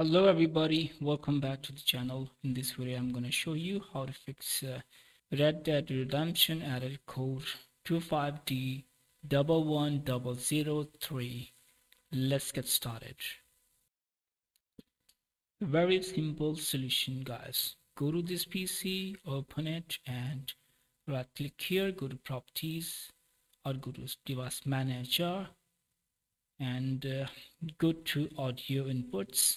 hello everybody. Welcome back to the channel. In this video i'm going to show you how to fix uh, red dead redemption error code 25d double one double zero three. Let's get started. Very simple solution guys. Go to this pc open it and right click here go to properties or go to device manager and uh, go to audio inputs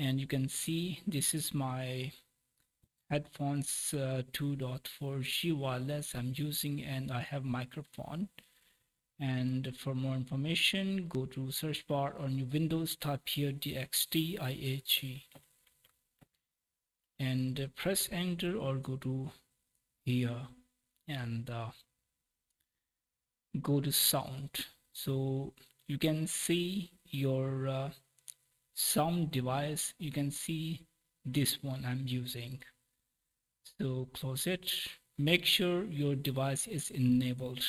and you can see this is my headphones uh, 2.4G wireless. I'm using and I have microphone. And for more information go to search bar on your Windows type here dxdiag and press enter or go to here. And uh, go to sound. So you can see your uh, sound device you can see this one I'm using. So close it. Make sure your device is enabled.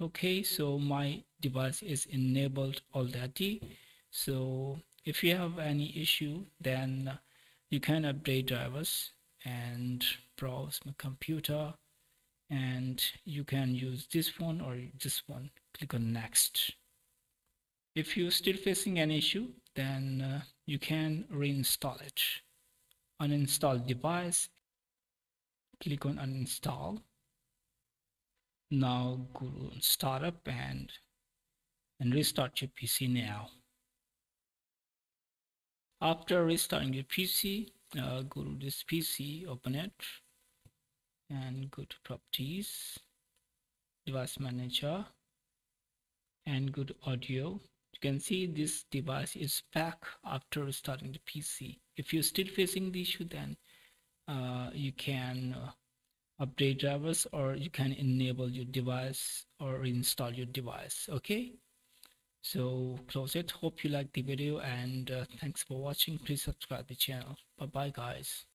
Okay so my device is enabled already. So if you have any issue then you can update drivers and browse my computer and you can use this one or this one. Click on next. If you're still facing an issue then uh, you can reinstall it. Uninstall device click on uninstall. Now go to startup and and restart your PC now. After restarting your PC uh, go to this PC open it and go to properties device manager and go to audio you can see this device is back after restarting the PC. If you're still facing the issue, then uh, you can uh, update drivers or you can enable your device or install your device. Okay. So close it. Hope you like the video and uh, thanks for watching. Please subscribe the channel. Bye bye guys.